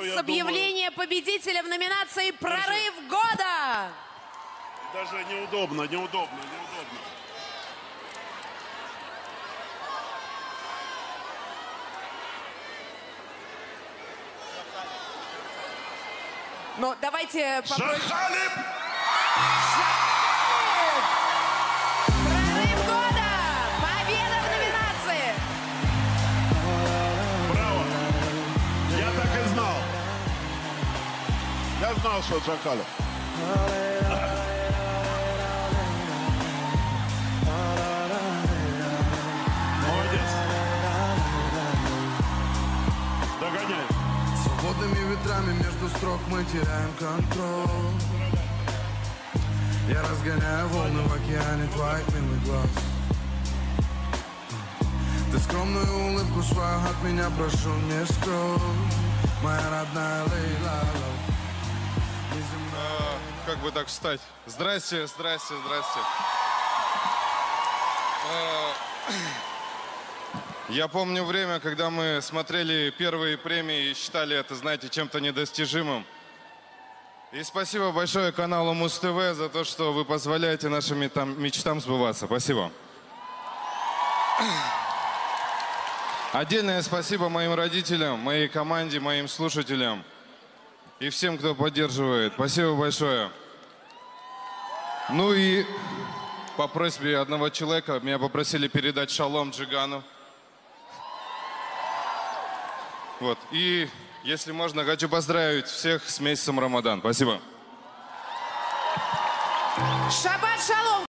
что я объявление победителя в номинации «Прорыв года». Даже неудобно, неудобно, неудобно. Но давайте попросим... Я знал, что Шахалип. Молодец. Догоняй. Свободными ветрами между строк мы теряем контроль Я разгоняю волны в океане твоих милых глаз Ты скромную улыбку свою от меня прошу не скрой Моя родная Лейла А, Как бы так встать? Здрасте, здрасте, здрасте. А, Я помню время, когда мы смотрели первые премии и считали это, знаете, чем-то недостижимым. И спасибо большое каналу Муз-ТВ за то, что вы позволяете нашим там, мечтам сбываться. Спасибо. Отдельное спасибо моим родителям, моей команде, моим слушателям и всем, кто поддерживает. Спасибо большое. Ну и по просьбе одного человека меня попросили передать шалом Джигану. Вот. И, если можно, хочу поздравить всех с месяцем Рамадан. Спасибо. Шаббат шалом!